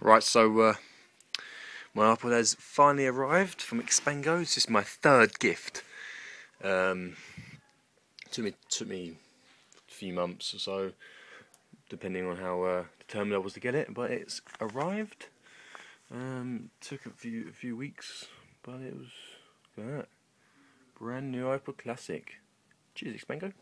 Right, so uh, my iPod has finally arrived from Xpango. This is my third gift. Um, took me took me a few months or so, depending on how uh, determined I was to get it. But it's arrived. Um, took a few a few weeks, but it was that brand new iPod Classic. Cheers, Xpango.